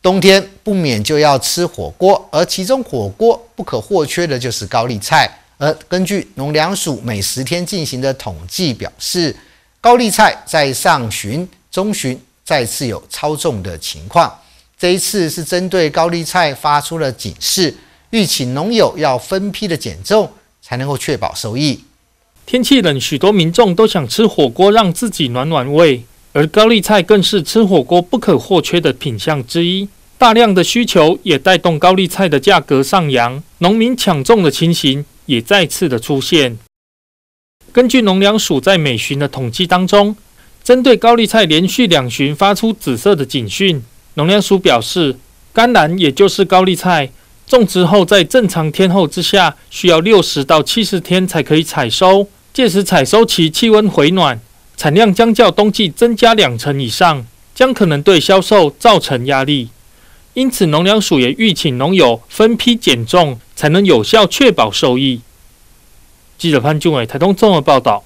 冬天不免就要吃火锅，而其中火锅不可或缺的就是高丽菜。而根据农粮署每十天进行的统计表示，高丽菜在上旬、中旬再次有超重的情况。这一次是针对高丽菜发出了警示，预请农友要分批的减重，才能够确保收益。天气冷，许多民众都想吃火锅，让自己暖暖胃。而高丽菜更是吃火锅不可或缺的品项之一，大量的需求也带动高丽菜的价格上扬，农民抢种的情形也再次的出现。根据农粮署在每旬的统计当中，针对高丽菜连续两旬发出紫色的警讯，农粮署表示，甘蓝也就是高丽菜种植后在正常天候之下，需要六十到七十天才可以采收，届时采收期气温回暖。产量将较冬季增加两成以上，将可能对销售造成压力。因此，农粮署也预请农友分批减重，才能有效确保收益。记者潘俊伟台东综合报道。